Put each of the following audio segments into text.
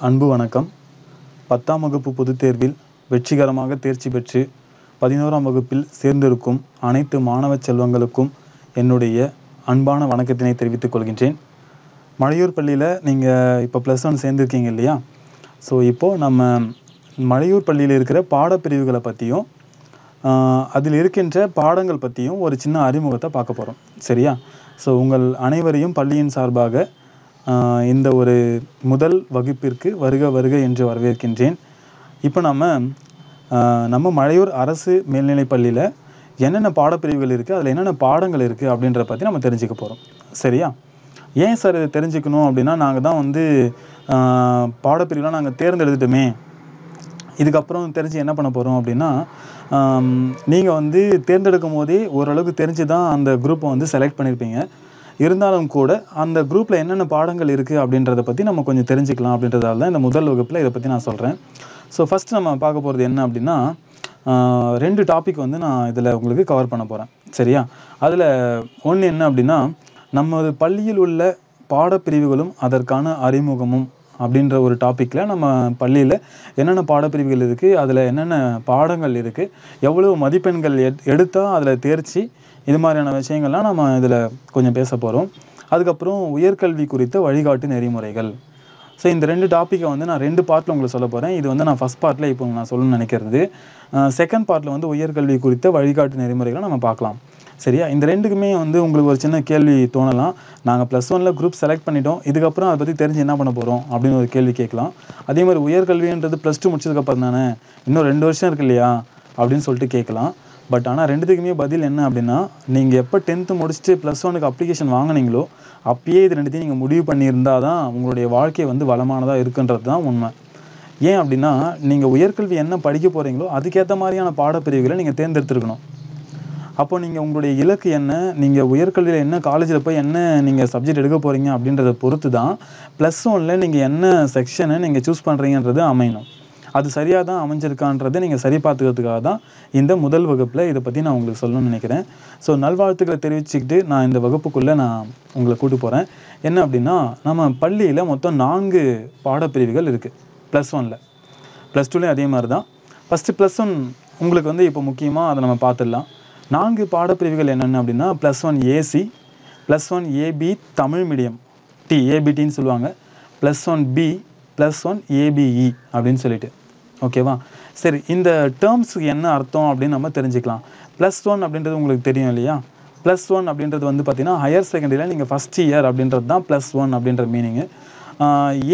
அன்பு வணக்கம். பத்தாம் வகுப்பு பொதுத் தேர்வில் வெற்றிகரமாக தேர்ச்சி பெற்று பதினோராம் வகுப்பில் சேர்ந்திருக்கும் அனைத்து மாணவ செல்வங்களுக்கும் என்னுடைய அன்பான வணக்கத்தினை தெரிவித்துக் கொள்கின்றேன். மழையூர் பள்ளியில் நீங்கள் இப்போ ப்ளஸ் ஒன் சேர்ந்துருக்கீங்க இல்லையா? ஸோ இப்போது நம்ம மழையூர் பள்ளியில் இருக்கிற பாடப்பிரிவுகளை பற்றியும் அதில் இருக்கின்ற பாடங்கள் பற்றியும் ஒரு சின்ன அறிமுகத்தை பார்க்க போகிறோம் சரியா? ஸோ உங்கள் அனைவரையும் பள்ளியின் சார்பாக இந்த ஒரு முதல் வகுப்பிற்கு வருக வருக என்று வரவேற்கின்றேன். இப்போ நம்ம நம்ம மழையூர் அரசு மேல்நிலைப் பள்ளியில் என்னென்ன பாடப்பிரிவுகள் இருக்குது அதில் என்னென்ன பாடங்கள் இருக்குது அப்படின்றத பற்றி நம்ம தெரிஞ்சுக்க போகிறோம் சரியா? ஏன் சார் இதை தெரிஞ்சுக்கணும் அப்படின்னா நாங்கள் தான் வந்து பாடப்பிரிவுலாம் நாங்கள் தேர்ந்தெடுத்துட்டோமே. இதுக்கப்புறம் தெரிஞ்சு என்ன பண்ண போகிறோம் அப்படின்னா நீங்கள் வந்து தேர்ந்தெடுக்கும் போதே ஓரளவுக்கு தெரிஞ்சு தான் அந்த குரூப்பை வந்து செலக்ட் பண்ணியிருப்பீங்க இருந்தாலும் கூட அந்த குரூப்பில் என்னென்ன பாடங்கள் இருக்குது அப்படின்றத பற்றி நம்ம கொஞ்சம் தெரிஞ்சுக்கலாம் அப்படின்றதால தான் இந்த முதல் வகுப்பில் இதை பற்றி நான் சொல்கிறேன் ஸோ ஃபஸ்ட் நம்ம பார்க்க போகிறது என்ன அப்படின்னா ரெண்டு டாபிக் வந்து நான் இதில் உங்களுக்கு கவர் பண்ண போகிறேன் சரியா? அதில் ஒன்று என்ன அப்படின்னா நமது பள்ளியில் உள்ள பாடப்பிரிவுகளும் அதற்கான அறிமுகமும் அப்படின்ற ஒரு டாப்பிக்கில் நம்ம பள்ளியில் என்னென்ன பாடப்பிரிவுகள் இருக்குது அதில் என்னென்ன பாடங்கள் இருக்குது எவ்வளோ மதிப்பெண்கள் எட் எடுத்தால் அதில் தேர்ச்சி இது மாதிரியான விஷயங்கள்லாம் நம்ம இதில் கொஞ்சம் பேச போகிறோம் அதுக்கப்புறம் உயர்கல்வி குறித்த வழிகாட்டு நெறிமுறைகள். ஸோ இந்த ரெண்டு டாப்பிக்கை வந்து நான் ரெண்டு பார்ட்டில் உங்களுக்கு சொல்ல போகிறேன் இது வந்து நான் ஃபஸ்ட் பார்ட்டில் இப்போ நான் சொல்லணும்னு நினைக்கிறது. செகண்ட் பார்ட்டில் வந்து உயர்கல்வி குறித்த வழிகாட்டு நெறிமுறைகளை நம்ம பார்க்கலாம். சரியா? இந்த ரெண்டுக்குமே வந்து உங்களுக்கு ஒரு சின்ன கேள்வி தோணலாம். நாங்கள் ப்ளஸ் ஒனில் குரூப் செலக்ட் பண்ணிட்டோம். இதுக்கப்புறம் அதை பற்றி தெரிஞ்சு என்ன பண்ண போகிறோம் அப்படின்னு ஒரு கேள்வி கேட்கலாம். அதே மாதிரி உயர்கல்வின்றது ப்ளஸ் டூ முடிச்சதுக்கப்புறம் தானே இன்னும் ரெண்டு வருஷம் இருக்கு இல்லையா? அப்படின்னு சொல்லிட்டு கேட்கலாம். பட் ஆனால் ரெண்டுத்துக்குமே பதில் என்ன அப்படின்னா நீங்கள் எப்போ டென்த்து முடிச்சுட்டு ப்ளஸ் ஒனுக்கு அப்ளிகேஷன் வாங்குனீங்களோ அப்பயே இது ரெண்டுத்தையும் நீங்கள் முடிவு பண்ணியிருந்தால் தான் உங்களுடைய வாழ்க்கை வந்து வளமானதாக இருக்குன்றது தான் உண்மை. ஏன் அப்படின்னா நீங்கள் உயர்கல்வி என்ன படிக்க போகிறீங்களோ அதுக்கேற்ற மாதிரியான பாடப்பிரிவுகளை நீங்கள் தேர்ந்தெடுத்துருக்கணும். அப்போ நீங்கள் உங்களுடைய இலக்கு என்ன நீங்கள் உயர்கல்வியில் என்ன காலேஜில் போய் என்ன நீங்கள் சப்ஜெக்ட் எடுக்க போகிறீங்க அப்படின்றத பொறுத்து தான் ப்ளஸ் ஒனில் நீங்கள் என்ன செக்ஷனை நீங்கள் சூஸ் பண்ணுறீங்கன்றது அமையணும். அது சரியாக தான் அமைஞ்சிருக்கான்றதை நீங்கள் சரி பார்த்துக்கிறதுக்காக தான் இந்த முதல் வகுப்பில் இதை பற்றி நான் உங்களுக்கு சொல்லணும்னு நினைக்கிறேன். ஸோ நல்வாழ்த்துக்களை தெரிவிச்சுக்கிட்டு நான் இந்த வகுப்புக்குள்ளே நான் உங்களை கூட்டு போகிறேன் என்ன அப்படின்னா நம்ம பள்ளியில் மொத்தம் நான்கு பாடப்பிரிவுகள் இருக்குது ப்ளஸ் ஒனில் ப்ளஸ் டூலேயும் அதே மாதிரி தான் ஃபஸ்ட்டு ப்ளஸ் ஒன் உங்களுக்கு வந்து இப்போ முக்கியமாக அதை நம்ம பார்த்துடலாம். நான்கு பாடப்பிரிவுகள் என்னென்ன அப்படின்னா plus one AC plus one AB Tamil medium T ஏபிடின்னு சொல்லுவாங்க. Plus one B plus one ABE அப்படின்னு சொல்லிட்டு. ஓகேவா? சரி இந்த டேர்ம்ஸுக்கு என்ன அர்த்தம் அப்படின்னு நம்ம தெரிஞ்சுக்கலாம். ப்ளஸ் ஒன் அப்படின்றது உங்களுக்கு தெரியும் இல்லையா? ப்ளஸ் ஒன் அப்படின்றது வந்து பார்த்தீங்கன்னா ஹையர் செகண்டரியில் நீங்கள் ஃபஸ்ட் இயர் அப்படின்றது தான் ப்ளஸ் ஒன் அப்படின்ற மீனிங்கு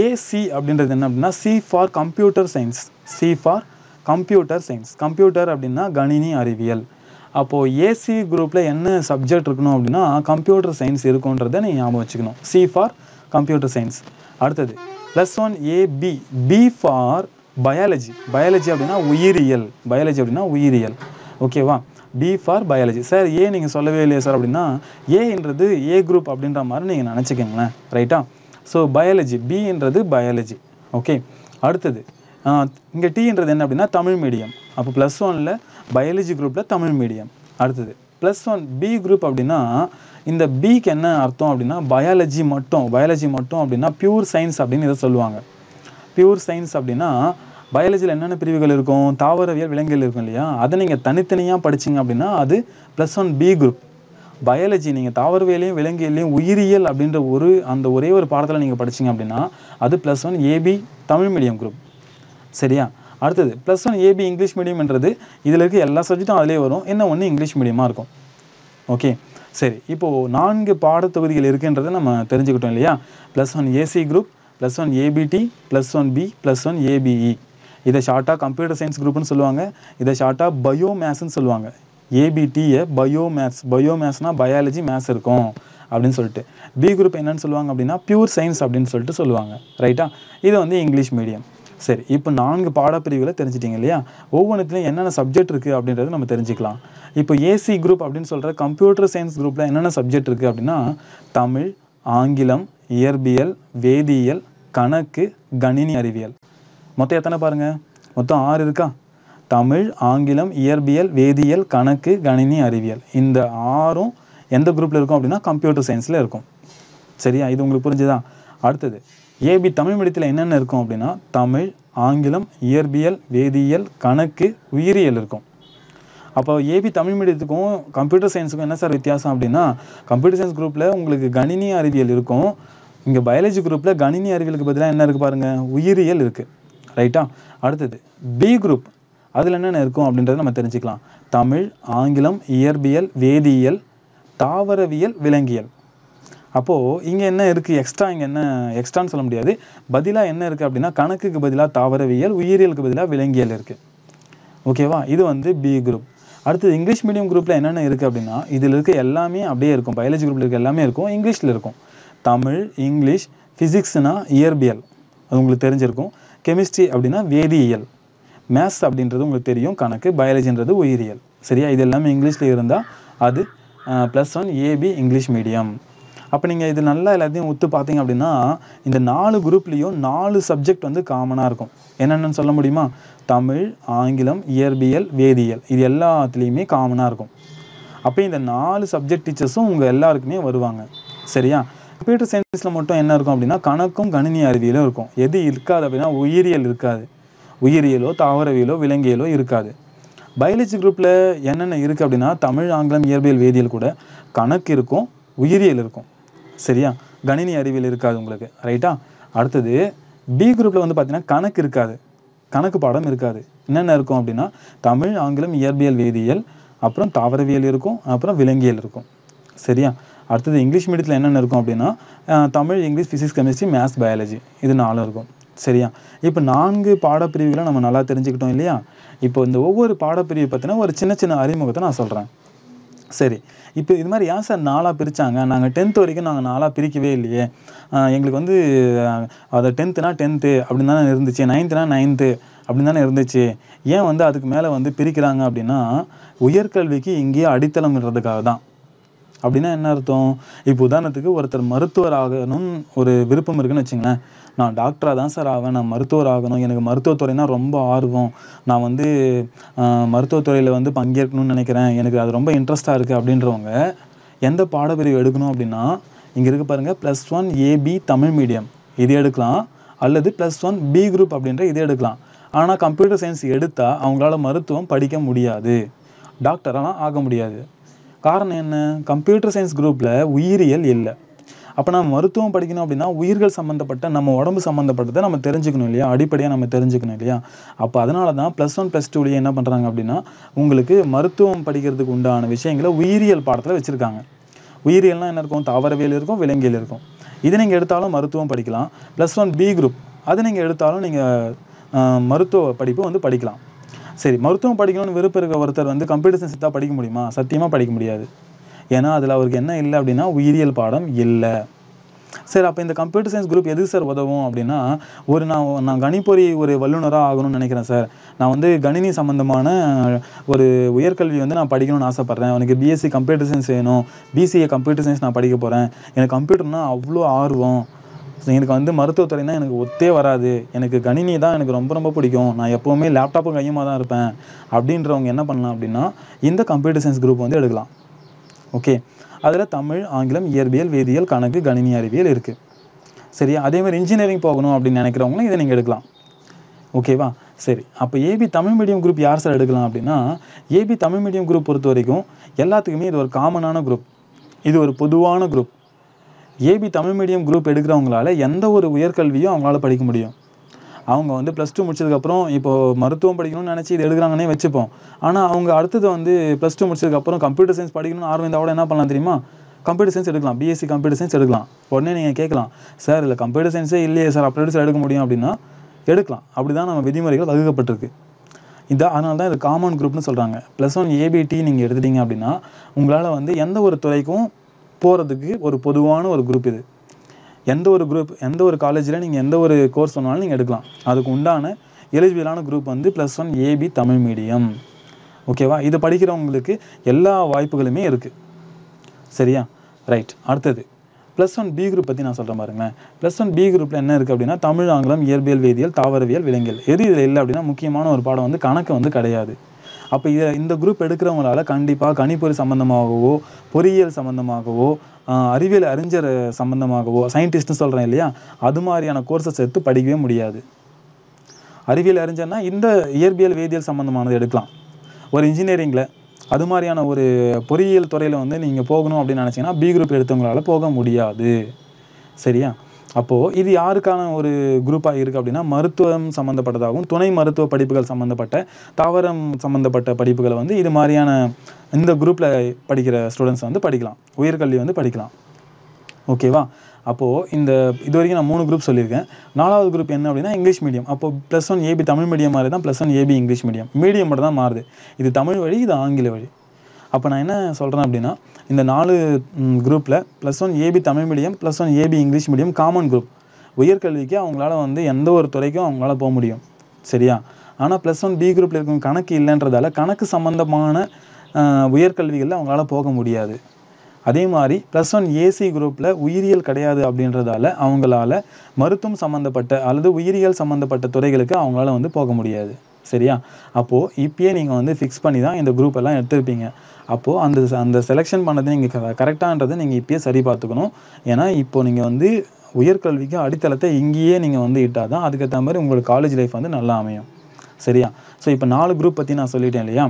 ஏசி அப்படின்றது என்ன அப்படின்னா C for computer science C for computer science computer அப்படின்னா கணினி அறிவியல். அப்போது ஏசி குரூப்பில் என்ன சப்ஜெக்ட் இருக்கணும் அப்படின்னா கம்ப்யூட்டர் சயின்ஸ் இருக்குன்றதை நீங்கள் ஞாபகம் வச்சுக்கணும். சி ஃபார் கம்ப்யூட்டர் சயின்ஸ் அடுத்தது plus one AB B for biology biology அப்படின்னா உயிரியல். பயாலஜி அப்படின்னா உயிரியல். ஓகேவா பி ஃபார் பயாலஜி சார் ஏ நீங்கள் சொல்லவே இல்லையா சார் அப்படின்னா ஏன்றது ஏ குரூப் அப்படின்ற மாதிரி நீங்கள் நினச்சிக்கோங்களேன். ரைட்டா ஸோ பயாலஜி பின்றது பயாலஜி ஓகே அடுத்தது இங்கே டீன்றது என்ன அப்படின்னா தமிழ் மீடியம் அப்போ ப்ளஸ் ஒனில் பயாலஜி குரூப்பில் தமிழ் மீடியம் அடுத்தது ப்ளஸ் ஒன் பி குரூப் அப்படின்னா இந்த பிக்கு என்ன அர்த்தம் அப்படின்னா பயாலஜி மட்டும். பயாலஜி மட்டும் அப்படின்னா பியூர் சயின்ஸ் அப்படின்னு இதை சொல்லுவாங்க. பியூர் சயின்ஸ் அப்படின்னா பயாலஜியில் என்னென்ன பிரிவுகள் இருக்கும்? தாவரவியல் விலங்கியல் இருக்கும் இல்லையா? அதை நீங்கள் தனித்தனியாக படிச்சீங்க அப்படின்னா அது plus one B group biology நீங்கள் தாவரவியலையும் விலங்கியலையும் உயிரியல் அப்படின்ற ஒரு அந்த ஒரே ஒரு பாடத்தில் நீங்கள் படிச்சீங்க அப்படின்னா அது plus one AB Tamil medium group சரியா? அடுத்தது ப்ளஸ் ஒன் ஏபி இங்கிலீஷ் மீடியம்ன்றது இதில் இருக்க எல்லா சப்ஜெக்ட்டும் அதிலே வரும். என்ன ஒன்று இங்கிலீஷ் மீடியமாக இருக்கும். ஓகே சரி இப்போது நான்கு பாடத்தொகுதிகள் இருக்குன்றதை நம்ம தெரிஞ்சுக்கிட்டோம் இல்லையா? Plus one AC group plus one ABT plus one B plus one ABE இதை ஷார்ட்டாக கம்ப்யூட்டர் சயின்ஸ் குரூப்னு சொல்லுவாங்க. இதை ஷார்ட்டாக பயோ மேத்ஸ்னு சொல்லுவாங்க. ஏபிடியை பயோ மேத்ஸ் பயோ மேத்ஸ்னால் பயாலஜி மேத்ஸ் இருக்கும் அப்படின்னு சொல்லிட்டு. பி குரூப் என்னன்னு சொல்லுவாங்க அப்படின்னா பியூர் சயின்ஸ் அப்படின்னு சொல்லிட்டு சொல்லுவாங்க. ரைட்டா இது வந்து இங்கிலீஷ் மீடியம் சரி இப்போ நான்கு பாடப்பிரிவுகளை தெரிஞ்சிட்டிங்க இல்லையா? ஒவ்வொன்றுத்துலையும் என்னென்ன சப்ஜெக்ட் இருக்குது அப்படின்றது நம்ம தெரிஞ்சுக்கலாம். இப்போ ஏசி குரூப் அப்படின்னு சொல்கிற கம்ப்யூட்டர் சயின்ஸ் குரூப்பில் என்னென்ன சப்ஜெக்ட் இருக்குது அப்படின்னா தமிழ் ஆங்கிலம் இயற்பியல் வேதியியல் கணக்கு கணினி அறிவியல். மொத்தம் எத்தனை பாருங்கள் மொத்தம் ஆறு இருக்கா? தமிழ் ஆங்கிலம் இயற்பியல் வேதியியல் கணக்கு கணினி அறிவியல். இந்த ஆறும் எந்த குரூப்பில் இருக்கும் அப்படின்னா கம்ப்யூட்டர் சயின்ஸில் இருக்கும். சரியா? இது உங்களுக்கு புரிஞ்சுதா? அடுத்தது ஏபி தமிழ் மீடியத்தில் என்னென்ன இருக்கும் அப்படின்னா தமிழ் ஆங்கிலம் இயற்பியல் வேதியியல் கணக்கு உயிரியல் இருக்கும். அப்போ ஏபி தமிழ் மீடியத்துக்கும் கம்ப்யூட்டர் சயின்ஸுக்கும் என்ன சார் வித்தியாசம் அப்படின்னா கம்ப்யூட்டர் சயின்ஸ் குரூப்பில் உங்களுக்கு கணினி அறிவியல் இருக்கும். இங்கே பயாலஜி குரூப்பில் கணினி அறிவியலுக்கு பதிலாக என்ன இருக்குது பாருங்கள் உயிரியல் இருக்குது ரைட்டா அடுத்தது பி குரூப் அதில் என்னென்ன இருக்கும் அப்படின்றத நம்ம தெரிஞ்சுக்கலாம். தமிழ் ஆங்கிலம் இயற்பியல் வேதியியல் தாவரவியல் விலங்கியல். அப்போது இங்கே என்ன இருக்குது எக்ஸ்ட்ரா இங்கே என்ன எக்ஸ்ட்ரான்னு சொல்ல முடியாது. பதிலாக என்ன இருக்குது அப்படின்னா கணக்குக்கு பதிலாக தாவரவியல் உயிரியலுக்கு பதிலாக விலங்கியல் இருக்குது ஓகேவா இது வந்து பி குரூப் அடுத்தது இங்கிலீஷ் மீடியம் குரூப்பில் என்னென்ன இருக்குது அப்படின்னா இதில் இருக்க எல்லாமே அப்படியே இருக்கும். பயாலஜி குரூப்பில் இருக்க எல்லாமே இருக்கும். இங்கிலீஷில் இருக்கும். தமிழ் இங்கிலீஷ் ஃபிசிக்ஸ்னால் இயற்பியல். அது உங்களுக்கு தெரிஞ்சிருக்கும். கெமிஸ்ட்ரி அப்படின்னா வேதியியல். மேத்ஸ் அப்படின்றது உங்களுக்கு தெரியும். கணக்கு பயாலஜின்றது உயிரியல். சரியா? இது எல்லாமே இங்கிலீஷில் இருந்தால் அது plus one AB English medium அப்போ நீங்கள் இது நல்லா எல்லாத்தையும் ஒத்து பார்த்தீங்க அப்படின்னா இந்த நாலு குரூப்லேயும் நாலு சப்ஜெக்ட் வந்து காமனாக இருக்கும். என்னென்னு சொல்ல முடியுமா? தமிழ் ஆங்கிலம் இயற்பியல் வேதியியல். இது எல்லாத்துலேயுமே காமனாக இருக்கும். அப்போ இந்த நாலு சப்ஜெக்ட் டீச்சர்ஸும் உங்கள் எல்லாருக்குமே வருவாங்க. சரியா? கம்ப்யூட்டர் சயின்ஸில் மட்டும் என்ன இருக்கும் அப்படின்னா கணக்கும் கணினி அறிவியலும் இருக்கும். எது இருக்காது அப்படின்னா உயிரியல் இருக்காது. உயிரியலோ தாவரவியலோ விலங்கியலோ இருக்காது. பயாலஜி குரூப்பில் என்னென்ன இருக்குது அப்படின்னா தமிழ் ஆங்கிலம் இயற்பியல் வேதியியல் கூட கணக்கு இருக்கும் உயிரியல் இருக்கும். சரியா? கணினி அறிவியல் இருக்காது உங்களுக்கு. ரைட்டா அடுத்தது பி குரூப்பில் வந்து பார்த்தீங்கன்னா கணக்கு இருக்காது. கணக்கு பாடம் இருக்காது. என்னென்ன இருக்கும் அப்படின்னா தமிழ் ஆங்கிலம் இயற்பியல் வேதியியல் அப்புறம் தாவரவியல் இருக்கும் அப்புறம் விலங்கியல் இருக்கும். சரியா? அடுத்தது இங்கிலீஷ் மீடியத்தில் என்னென்ன இருக்கும் அப்படின்னா Tamil English physics chemistry maths biology இது நாலும் இருக்கும். சரியா? இப்போ நான்கு பாடப்பிரிவுகளை நம்ம நல்லா தெரிஞ்சுக்கிட்டோம் இல்லையா? இப்போ இந்த ஒவ்வொரு பாடப்பிரிவு பற்றினா ஒரு சின்ன சின்ன அறிமுகத்தை நான் சொல்கிறேன் சரி. இப்போ இது மாதிரி ஏன் சார் நாலாக பிரித்தாங்க நாங்கள் டென்த் வரைக்கும் நாங்கள் நாளாக பிரிக்கவே இல்லையே. எங்களுக்கு வந்து அதை அது டென்த்துனா டென்த்து அப்படின்னு தானே இருந்துச்சு. நைன்த்துனா நைன்த்து அப்படின்னு தானே இருந்துச்சு. ஏன் வந்து அதுக்கு மேலே வந்து பிரிக்கிறாங்க அப்படின்னா உயர்கல்விக்கு இங்கேயே அடித்தளம்ன்றதுக்காக தான் அப்படின்னா என்ன அர்த்தம்? இப்போ உதாரணத்துக்கு ஒருத்தர் மருத்துவர் ஆகணும்னு ஒரு விருப்பம் இருக்குன்னு வச்சுங்களேன். நான் டாக்டராக தான் சார் ஆவேன். நான் மருத்துவர் ஆகணும் எனக்கு மருத்துவத்துறைனா ரொம்ப ஆர்வம். நான் வந்து மருத்துவத்துறையில் வந்து பங்கேற்கணும்னு நினைக்கிறேன். எனக்கு அது ரொம்ப இன்ட்ரெஸ்ட்டாக இருக்குது அப்படின்றவங்க எந்த பாடப்பிரிவு எடுக்கணும் அப்படின்னா இங்கே இருக்குது பாருங்க plus one AB Tamil medium இது எடுக்கலாம். அல்லது ப்ளஸ் ஒன் பி குரூப் அப்படின்ற இது எடுக்கலாம். ஆனால் கம்ப்யூட்டர் சயின்ஸ் எடுத்தால் அவங்களால மருத்துவம் படிக்க முடியாது. டாக்டரெல்லாம் ஆக முடியாது. காரணம் என்ன? கம்ப்யூட்டர் சயின்ஸ் குரூப்பில் உயிரியல் இல்லை. அப்போ நம்ம மருத்துவம் படிக்கணும் அப்படின்னா உயிர்கள் சம்மந்தப்பட்ட நம்ம உடம்பு சம்மந்தப்பட்டதை நம்ம தெரிஞ்சுக்கணும் இல்லையா? அடிப்படையாக நம்ம தெரிஞ்சுக்கணும் இல்லையா? அப்போ அதனால தான் ப்ளஸ் ஒன் ப்ளஸ் டூலேயே என்ன பண்ணுறாங்க அப்படின்னா உங்களுக்கு மருத்துவம் படிக்கிறதுக்கு உண்டான விஷயங்களை உயிரியல் பாடத்தில் வச்சுருக்காங்க. உயிரியல்னால் என்ன இருக்கும்? தாவரவியல் இருக்கும் விலங்கியல் இருக்கும். இது நீங்கள் எடுத்தாலும் மருத்துவம் படிக்கலாம். ப்ளஸ் ஒன் பி குரூப் அது நீங்கள் எடுத்தாலும் நீங்கள் மருத்துவ படிப்பு வந்து படிக்கலாம். சரி மருத்துவம் படிக்கணும்னு விருப்பம் இருக்க ஒருத்தர் வந்து கம்ப்யூட்டர் சயின்ஸ் தான் படிக்க முடியுமா? சத்தியமாக படிக்க முடியாது. ஏன்னா அதில் அவருக்கு என்ன இல்லை அப்படின்னா உயிரியல் பாடம் இல்லை. சரி அப்போ இந்த கம்ப்யூட்டர் சயின்ஸ் குரூப் எது சார் உதவும் அப்படின்னா ஒரு நான் நான் கணிப்பொறி ஒரு வல்லுநராக ஆகணும்னு நினைக்கிறேன் சார் நான் வந்து கணினி சம்மந்தமான ஒரு உயர்கல்வி வந்து நான் படிக்கணும்னு ஆசைப்பட்றேன். எனக்கு பிஎஸ்சி கம்ப்யூட்டர் சயின்ஸ் வேணும். பிசிஏ கம்ப்யூட்டர் சயின்ஸ் நான் படிக்க போகிறேன் எனக்கு கம்ப்யூட்டர்னால் அவ்வளோ ஆர்வம். எனக்கு வந்து மருத்துவத்துறைனா எனக்கு ஒத்தே வராது. எனக்கு கணினி தான் எனக்கு ரொம்ப ரொம்ப பிடிக்கும். நான் எப்போவுமே லேப்டாப்பும் கையமாக தான் இருப்பேன். அப்படின்றவங்க என்ன பண்ணலாம் அப்படின்னா இந்த கம்ப்யூட்டர் சயின்ஸ் குரூப் வந்து எடுக்கலாம். ஓகே அதில் தமிழ் ஆங்கிலம் இயற்பியல் வேதியியல் கணக்கு கணினி அறிவியல் இருக்குது சரி அதே மாதிரி இன்ஜினியரிங் போகணும் அப்படின்னு நினைக்கிறவங்களும் இதை நீங்கள் எடுக்கலாம். ஓகேவா சரி. அப்போ ஏபி தமிழ் மீடியம் குரூப் யார் சார் எடுக்கலாம் அப்படின்னா ஏபி தமிழ் மீடியம் குரூப் பொறுத்த வரைக்கும் எல்லாத்துக்குமே இது ஒரு காமனான குரூப் இது ஒரு பொதுவான group AB Tamil medium group எடுக்கிறவங்களால எந்த ஒரு உயர்கல்வியும் அவங்களால படிக்க முடியும். அவங்க வந்து ப்ளஸ் டூ முடிச்சதுக்கப்புறம் இப்போ மருத்துவம் படிக்கணும்னு நினச்சி இது எடுக்கிறாங்கன்னே வச்சுப்போம். ஆனால் அவங்க அடுத்தது வந்து ப்ளஸ் டூ முடிச்சதுக்கப்புறம் கம்ப்யூட்டர் சயின்ஸ் படிக்கணும்னு ஆர்வம் இருந்தால் கூட என்ன பண்ணலாம் தெரியுமா? கம்ப்யூட்டர் சயின்ஸ் எடுக்கலாம். பிஎஸ்சி கம்ப்யூட்டர் சயின்ஸ் எடுக்கலாம். உடனே நீங்கள் கேட்கலாம் சார் இல்லை கம்ப்யூட்டர் சயின்ஸே இல்லையே சார் அப்படி சார் எடுக்க முடியும்? அப்படின்னா எடுக்கலாம். அப்படி தான் நம்ம விதிமுறைகள் வகுக்கப்பட்டிருக்கு. இதான் அதனால தான் இது காமன் குரூப்னு சொல்கிறாங்க ப்ளஸ் ஒன் ஏபிடி நீங்கள் எடுத்துட்டீங்க அப்படின்னா உங்களால் வந்து எந்த ஒரு துறைக்கும் போகிறதுக்கு ஒரு பொதுவான ஒரு குரூப் இது. எந்த ஒரு குரூப் எந்த ஒரு காலேஜில் நீங்கள் எந்த ஒரு கோர்ஸ் சொன்னாலும் நீங்கள் எடுக்கலாம். அதுக்கு உண்டான எலிஜிபிளான குரூப் வந்து plus one AB Tamil medium ஓகேவா இது படிக்கிறவங்களுக்கு எல்லா வாய்ப்புகளுமே இருக்குது சரியா? ரைட் அடுத்தது. ப்ளஸ் ஒன் பி குரூப் பற்றி நான் சொல்கிறேன் பாருங்களேன். ப்ளஸ் ஒன் பி குரூப்பில் என்ன இருக்குது அப்படின்னா தமிழ் ஆங்கிலம் இயற்பியல் வேதியியல் தாவரவியல் விலங்கியல். எது இதில் இல்லை அப்படின்னா முக்கியமான ஒரு பாடம் வந்து கணக்கு வந்து கிடையாது. அப்போ இதை இந்த குரூப் எடுக்கிறவங்களால கண்டிப்பாக கணிப்பொறி சம்மந்தமாகவோ பொறியியல் சம்மந்தமாகவோ அறிவியல் அறிஞர் சம்மந்தமாகவோ சயின்டிஸ்ட்னு சொல்கிறேன் இல்லையா அது மாதிரியான கோர்ஸஸ் எடுத்து படிக்கவே முடியாது. அறிவியல் அறிஞர்னா இந்த இயற்பியல் வேதியியல் சம்மந்தமானது எடுக்கலாம். ஒரு இன்ஜினியரிங்கில் அது மாதிரியான ஒரு பொறியியல் துறையில் வந்து நீங்கள் போகணும் அப்படின்னு நினச்சிங்கன்னா பி குரூப் எடுத்தவங்களால போக முடியாது. சரியா? அப்போது இது யாருக்கான ஒரு குரூப்பாக இருக்குது அப்படின்னா மருத்துவம் சம்மந்தப்பட்டதாகவும் துணை மருத்துவ படிப்புகள் சம்மந்தப்பட்ட தாவரம் சம்மந்தப்பட்ட படிப்புகளை வந்து இது மாதிரியான இந்த குரூப்பில் படிக்கிற ஸ்டூடெண்ட்ஸ் வந்து படிக்கலாம். உயர்கல்வி வந்து படிக்கலாம். ஓகேவா அப்போது இந்த இது வரைக்கும் நான் மூணு குரூப் சொல்லியிருக்கேன். நாலாவது குரூப் என்ன அப்படின்னா இங்கிலீஷ் மீடியம் அப்போது plus one AB Tamil medium மாதிரி தான் plus one AB English medium medium மட்டும் தான் மாறுது. இது தமிழ் வழி இது ஆங்கில வழி. அப்போ நான் என்ன சொல்கிறேன் அப்படின்னா இந்த நாலு குரூப்பில் plus one AB Tamil medium plus one AB English medium common group உயர்கல்விக்கு அவங்களால வந்து எந்த ஒரு துறைக்கும் அவங்களால போக முடியும். சரியா? ஆனால் ப்ளஸ் ஒன் பி குரூப்பில் இருக்கும் கணக்கு இல்லைன்றதால கணக்கு சம்மந்தமான உயர்கல்விகளில் அவங்களால போக முடியாது. அதே மாதிரி ப்ளஸ் ஒன் ஏசி குரூப்பில் உயிரியல் கிடையாது அப்படின்றதால அவங்களால மருத்துவம் சம்மந்தப்பட்ட அல்லது உயிரியல் சம்மந்தப்பட்ட துறைகளுக்கு அவங்களால வந்து போக முடியாது. சரியா? அப்போது இப்பயே நீங்கள் வந்து ஃபிக்ஸ் பண்ணி தான் இந்த குரூப் எல்லாம் எடுத்திருப்பீங்க. அப்போது அந்த அந்த செலெக்ஷன் பண்ணது நீங்கள் கரெக்டான்றதை நீங்கள் இப்பயே சரி பார்த்துக்கணும். ஏன்னா இப்போ நீங்கள் வந்து உயர்கல்விக்கு அடித்தளத்தை இங்கேயே நீங்கள் வந்து இட்டால் தான் அதுக்கேற்ற மாதிரி உங்களுக்கு காலேஜ் லைஃப் வந்து நல்லா அமையும். சரியா? ஸோ இப்போ நாலு குரூப் பற்றி நான் சொல்லிட்டேன் இல்லையா?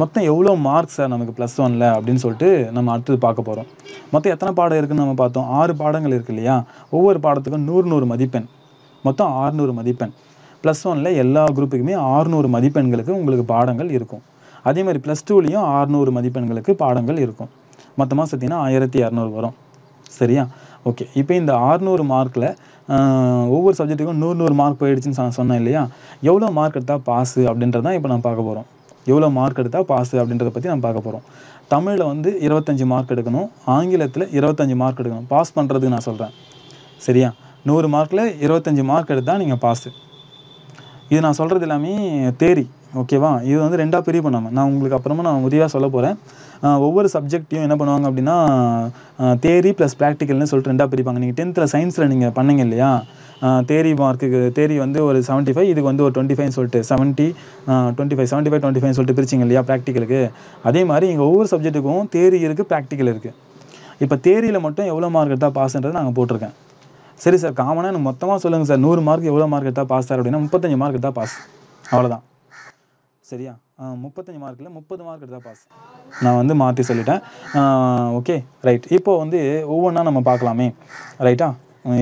மொத்தம் எவ்வளோ மார்க்ஸ் சார் நமக்கு ப்ளஸ் ஒனில் அப்படின்னு சொல்லிட்டு நம்ம அடுத்தது பார்க்க போகிறோம் மொத்தம் எத்தனை பாடம் இருக்குன்னு நம்ம பார்த்தோம்? ஆறு பாடங்கள் இருக்கு இல்லையா? ஒவ்வொரு பாடத்துக்கும் நூறு நூறு மதிப்பெண். மொத்தம் ஆறுநூறு மதிப்பெண். ப்ளஸ் ஒனில் எல்லா குரூப்புக்குமே ஆறுநூறு மதிப்பெண்களுக்கு உங்களுக்கு பாடங்கள் இருக்கும். அதே மாதிரி ப்ளஸ் டூலேயும் ஆறுநூறு மதிப்பெண்களுக்கு பாடங்கள் இருக்கும். மொத்தமாக பார்த்தீங்கன்னா ஆயிரத்தி இரநூறு வரும். சரியா? ஓகே இப்போ இந்த ஆறுநூறு மார்க்கில் ஒவ்வொரு சப்ஜெக்ட்டுக்கும் நூறு நூறு மார்க் போயிடுச்சுன்னு நான் சொன்னேன் இல்லையா? எவ்வளோ மார்க் எடுத்தால் பாஸு அப்படின்றது தான் இப்போ நான் பார்க்க போகிறோம் எவ்வளோ மார்க் எடுத்தால் பாஸு அப்படின்றத பற்றி நம்ம பார்க்க போகிறோம் தமிழில் வந்து இருபத்தஞ்சி மார்க் எடுக்கணும். ஆங்கிலத்தில் இருபத்தஞ்சி மார்க் எடுக்கணும். பாஸ் பண்ணுறதுக்கு நான் சொல்கிறேன் சரியா? நூறு மார்க்கில் இருபத்தஞ்சி மார்க் எடுத்தால் நீங்கள் பாஸு இது நான் சொல்கிறது எல்லாமே தேரி ஓகேவா இது வந்து ரெண்டாக பிரிவு பண்ணாமல் நான் உங்களுக்கு அப்புறமா நான் உதவியாக சொல்ல போகிறேன் ஒவ்வொரு சப்ஜெக்ட்டையும் என்ன பண்ணுவாங்க அப்படின்னா தேரி ப்ளஸ் ப்ராக்டிக்கல்னு சொல்லிட்டு ரெண்டாக பிரிப்பாங்க. நீங்கள் டென்த்தில் சயின்ஸில் நீங்கள் பண்ணீங்க இல்லையா? தேரி மார்க்குக்கு தேரி வந்து ஒரு செவன்ட்டி ஃபைவ் இதுக்கு வந்து ஒரு டுவெண்ட்டி ஃபைவ் சொல்லிட்டு seventy twenty five seventy five twenty five சொல்லிட்டு பிரிச்சிங்க இல்லையா ப்ராக்டிக்கலுக்கு அதே மாதிரி இங்கே ஒவ்வொரு சப்ஜெக்ட்டுக்கும் தேரி இருக்குது ப்ராக்டிக்கல் இருக்குது இப்போ தேரியில் மட்டும் எவ்வளோ மார்க் எடுத்தால் பாஸ்ன்றது நாங்கள் போட்டிருக்கேன். சரி சார் காமனாக எனக்கு மொத்தமாக சொல்லுங்கள் சார். நூறு மார்க் எவ்வளோ மார்க் எடுத்தால் பாஸ் சார் அப்படின்னா முப்பத்தஞ்சு மார்க் எடுத்தால் பாஸ் அவ்வளோதான் சரியா? முப்பத்தஞ்சு மார்க்கில் முப்பது மார்க் எடுத்தால் பாஸ் நான் வந்து மாற்றி சொல்லிட்டேன். ஓகே ரைட் இப்போ வந்து ஒவ்வொன்றா நம்ம பார்க்கலாமே. ரைட்டா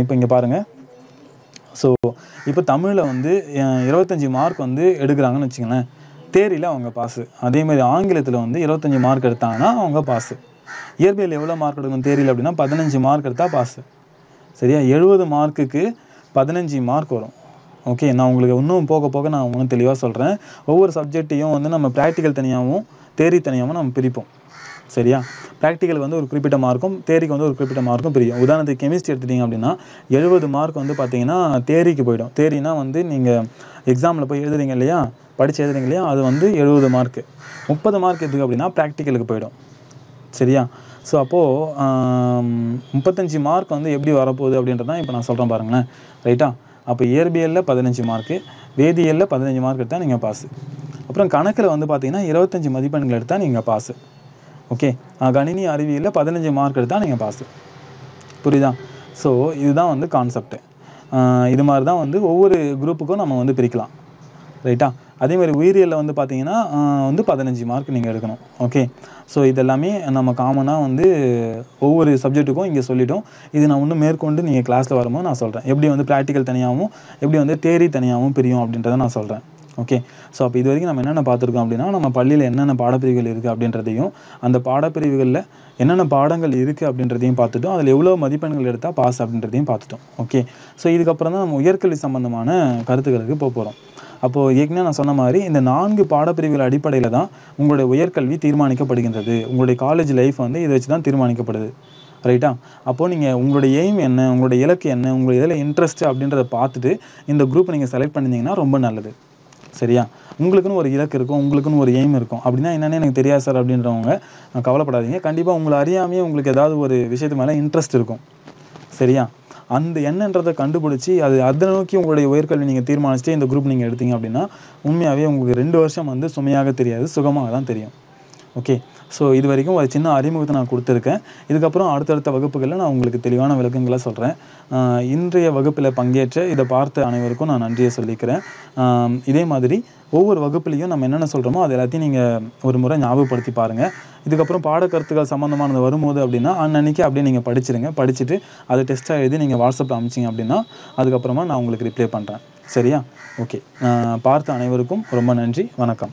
இப்போ இங்கே பாருங்கள் ஸோ இப்போ தமிழில் வந்து இருபத்தஞ்சி மார்க் வந்து எடுக்கிறாங்கன்னு வச்சுங்களேன் தேரியில் அவங்க பாஸு அதேமாதிரி ஆங்கிலத்தில் வந்து இருபத்தஞ்சி மார்க் எடுத்தாங்கன்னா அவங்க பாஸு இயற்பியல் எவ்வளோ மார்க் எடுக்கணும் தேரியில் அப்படின்னா பதினஞ்சு மார்க் எடுத்தால் பாஸு சரியா? எழுபது மார்க்குக்கு பதினஞ்சு மார்க் வரும். ஓகே நான் உங்களுக்கு இன்னும் போக போக நான் இன்னும் தெளிவாக சொல்கிறேன் ஒவ்வொரு சப்ஜெக்ட்டையும் வந்து நம்ம ப்ராக்டிக்கல் தனியாகவும் தேரி தனியாகவும் நம்ம பிரிப்போம். சரியா? ப்ராக்டிக்கல் வந்து ஒரு குறிப்பிட்ட மார்க்கும் தேரிக்கு வந்து ஒரு குறிப்பிட்ட மார்க்கும் பிரியும். உதாரணத்துக்கு கெமிஸ்ட்ரி எடுத்துட்டீங்க அப்படின்னா எழுபது மார்க் வந்து பார்த்தீங்கன்னா தேரிக்கு போயிடும். தேரினா வந்து நீங்கள் எக்ஸாமில் போய் எழுதுறீங்க இல்லையா? படித்து எழுதுறீங்க இல்லையா? அது வந்து எழுபது மார்க்கு. முப்பது மார்க் எதுக்கு அப்படின்னா ப்ராக்டிக்கலுக்கு போயிடும். சரியா? ஸோ அப்போது முப்பத்தஞ்சு மார்க் வந்து எப்படி வரப்போகுது அப்படின்றது தான் இப்போ நான் சொல்கிறேன் பாருங்களேன். ரைட்டா அப்போ இயற்பியலில் பதினஞ்சு மார்க்கு வேதியியலில் பதினஞ்சு மார்க் எடுத்தால் நீங்கள் பாஸு அப்புறம் கணக்கில் வந்து பார்த்தீங்கன்னா இருபத்தஞ்சி மதிப்பெண்கள் எடுத்தால் நீங்கள் பாஸு ஓகே கணினி அறிவியலில் பதினஞ்சு மார்க் எடுத்தால் நீங்கள் பாஸு புரியுதா? ஸோ இதுதான் வந்து கான்செப்ட்டு இது மாதிரி தான் வந்து ஒவ்வொரு குரூப்புக்கும் நம்ம வந்து பிரிக்கலாம். ரைட்டா அதே மாதிரி உயிரியலில் வந்து பார்த்தீங்கன்னா வந்து பதினஞ்சு மார்க் நீங்கள் எடுக்கணும். ஓகே ஸோ இதெல்லாமே நம்ம காமனாக வந்து ஒவ்வொரு சப்ஜெக்ட்டுக்கும் இங்கே சொல்லிட்டோம். இது நான் இன்னும் மேற்கொண்டு நீங்கள் கிளாஸில் வரும்போது நான் சொல்கிறேன் எப்படி வந்து ப்ராக்டிக்கல் தனியாகவும் எப்படி வந்து தேரி தனியாகவும் பிரியும் அப்படின்றத நான் சொல்கிறேன் ஓகே ஸோ அப்போ இது வரைக்கும் நம்ம என்னென்ன பார்த்துருக்கோம் அப்படின்னா நம்ம பள்ளியில் என்னென்ன பாடப்பிரிவுகள் இருக்குது அப்படின்றதையும் அந்த பாடப்பிரிவுகளில் என்னென்ன பாடங்கள் இருக்குது அப்படின்றதையும் பார்த்துட்டோம். அதில் எவ்வளோ மதிப்பெண்கள் எடுத்தால் பாஸ் அப்படின்றதையும் பார்த்துட்டோம். ஓகே ஸோ இதுக்கப்புறம் தான் நம்ம உயர்கல்வி சம்பந்தமான கருத்துக்களுக்கு போக போகிறோம் அப்போது ஏற்கனவே நான் சொன்ன மாதிரி இந்த நான்கு பாடப்பிரிவுகள் அடிப்படையில் தான் உங்களுடைய உயர்கல்வி தீர்மானிக்கப்படுகின்றது. உங்களுடைய காலேஜ் லைஃப் வந்து இதை வச்சு தான் தீர்மானிக்கப்படுது. ரைட்டா அப்போது நீங்கள் உங்களுடைய எய்ம் என்ன உங்களுடைய இலக்கு என்ன உங்களுடைய இதில் இன்ட்ரெஸ்ட் அப்படின்றத பார்த்துட்டு இந்த குரூப் நீங்கள் செலக்ட் பண்ணியிருந்தீங்கன்னா ரொம்ப நல்லது. சரியா? உங்களுக்குன்னு ஒரு இலக்கு இருக்கும் உங்களுக்குன்னு ஒரு எய்ம் இருக்கும். அப்படின்னா என்னென்னு எனக்கு தெரியாது சார் அப்படின்றவங்க கவலைப்படாதீங்க. கண்டிப்பாக உங்களை அறியாமையே உங்களுக்கு ஏதாவது ஒரு விஷயத்து மேலே இன்ட்ரெஸ்ட் இருக்கும். சரியா? அந்த என்னன்றதை கண்டுபிடிச்சி அது அதை நோக்கி உங்களுடைய உயர்கல்வி நீங்கள் தீர்மானிச்சுட்டு இந்த குரூப் நீங்கள் எடுத்தீங்க அப்படின்னா உண்மையாகவே உங்களுக்கு ரெண்டு வருஷம் வந்து சுமையாக தெரியாது சுகமாக தான் தெரியும். ஓகே ஸோ இது வரைக்கும் ஒரு சின்ன அறிமுகத்தை நான் கொடுத்துருக்கேன். இதுக்கப்புறம் அடுத்தடுத்த வகுப்புகளில் நான் உங்களுக்கு தெளிவான விளக்கங்களை சொல்கிறேன் இன்றைய வகுப்பில் பங்கேற்ற இதை பார்த்த அனைவருக்கும் நான் நன்றியை சொல்லிக்கிறேன். இதே மாதிரி ஒவ்வொரு வகுப்புலையும் நம்ம என்னென்ன சொல்கிறோமோ அது எல்லாத்தையும் நீங்கள் ஒரு முறை ஞாபகப்படுத்தி பாருங்கள் இதுக்கப்புறம் பாடக்கருத்துக்கள் சம்மந்தமானது வரும்போது அப்படின்னா அன்னன்னைக்கு அப்படியே நீங்கள் படிச்சிருங்க. படிச்சுட்டு அதை டெஸ்ட்டாக எழுதி நீங்கள் வாட்ஸ்அப்பில் அமிச்சிங்க அப்படின்னா அதுக்கப்புறமா நான் உங்களுக்கு ரிப்ளை பண்ணுறேன் சரியா? ஓகே பார்த்த அனைவருக்கும் ரொம்ப நன்றி. வணக்கம்.